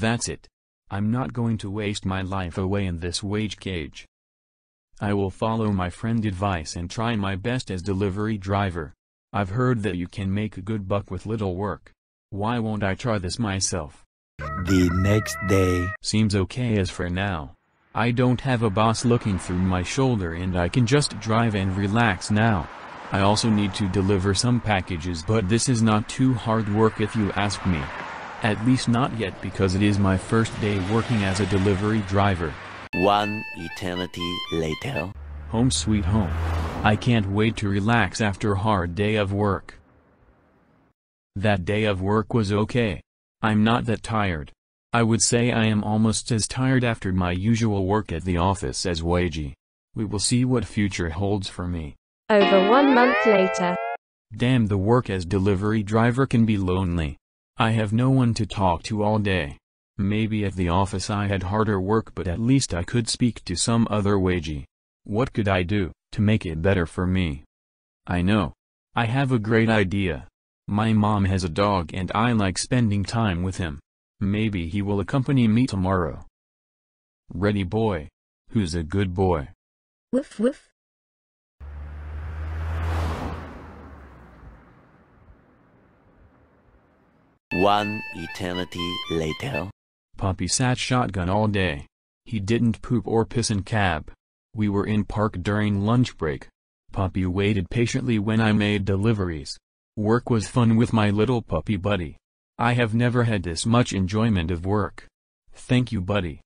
that's it. I'm not going to waste my life away in this wage cage. I will follow my friend advice and try my best as delivery driver. I've heard that you can make a good buck with little work. Why won't I try this myself? The next day. Seems okay as for now. I don't have a boss looking through my shoulder and I can just drive and relax now. I also need to deliver some packages but this is not too hard work if you ask me. At least not yet because it is my first day working as a delivery driver. One eternity later. Home sweet home. I can't wait to relax after a hard day of work. That day of work was okay. I'm not that tired. I would say I am almost as tired after my usual work at the office as Wagie. We will see what future holds for me. Over one month later. Damn the work as delivery driver can be lonely. I have no one to talk to all day. Maybe at the office I had harder work but at least I could speak to some other Wagie. What could I do, to make it better for me? I know. I have a great idea. My mom has a dog and I like spending time with him. Maybe he will accompany me tomorrow. Ready boy. Who's a good boy? Woof woof. One eternity later. Poppy sat shotgun all day. He didn't poop or piss in cab. We were in park during lunch break. Poppy waited patiently when I made deliveries. Work was fun with my little puppy buddy. I have never had this much enjoyment of work. Thank you buddy.